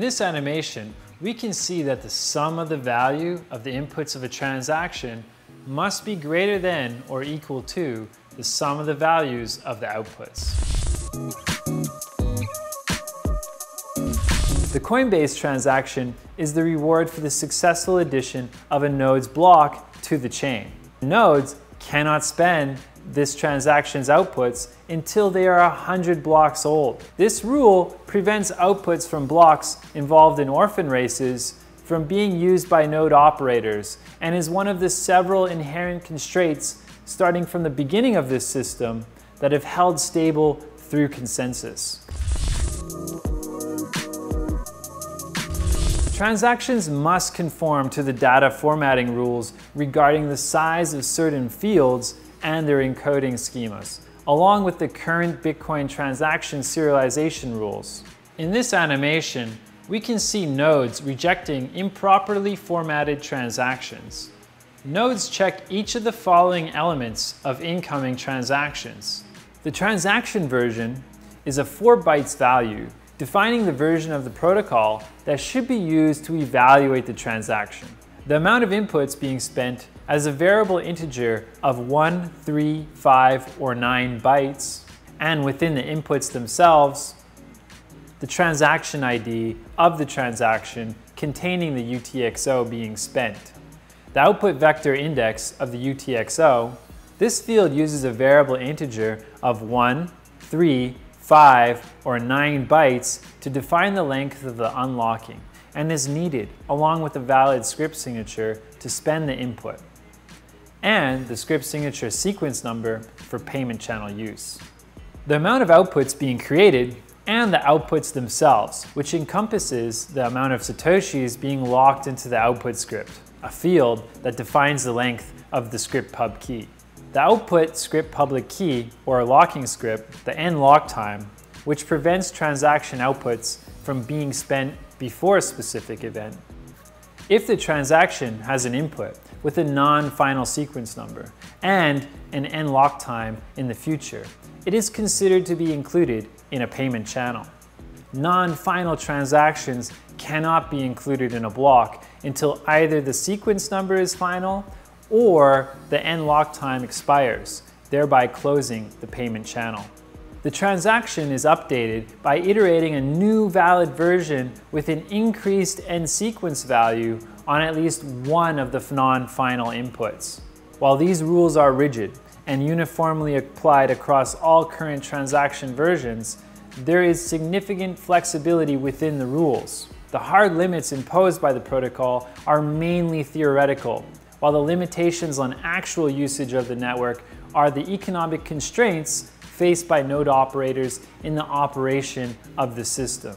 this animation, we can see that the sum of the value of the inputs of a transaction must be greater than or equal to the sum of the values of the outputs. The Coinbase transaction is the reward for the successful addition of a node's block to the chain. Nodes cannot spend this transaction's outputs until they are 100 blocks old. This rule prevents outputs from blocks involved in orphan races from being used by node operators and is one of the several inherent constraints starting from the beginning of this system that have held stable through consensus. Transactions must conform to the data formatting rules regarding the size of certain fields and their encoding schemas, along with the current Bitcoin transaction serialization rules. In this animation, we can see nodes rejecting improperly formatted transactions. Nodes check each of the following elements of incoming transactions. The transaction version is a 4 bytes value defining the version of the protocol that should be used to evaluate the transaction. The amount of inputs being spent as a variable integer of 1, 3, 5, or 9 bytes, and within the inputs themselves, the transaction ID of the transaction containing the UTXO being spent. The output vector index of the UTXO, this field uses a variable integer of 1, 3, 5, or 9 bytes to define the length of the unlocking and is needed along with a valid script signature to spend the input and the script signature sequence number for payment channel use. The amount of outputs being created and the outputs themselves, which encompasses the amount of satoshis being locked into the output script, a field that defines the length of the script pub key. The output script public key, or locking script, the nLockTime, which prevents transaction outputs from being spent before a specific event. If the transaction has an input with a non-final sequence number and an nLockTime in the future, it is considered to be included in a payment channel. Non-final transactions cannot be included in a block until either the sequence number is final or the nLockTime expires, thereby closing the payment channel. The transaction is updated by iterating a new valid version with an increased nSequence value on at least one of the non-final inputs. While these rules are rigid and uniformly applied across all current transaction versions, there is significant flexibility within the rules. The hard limits imposed by the protocol are mainly theoretical while the limitations on actual usage of the network are the economic constraints faced by node operators in the operation of the system.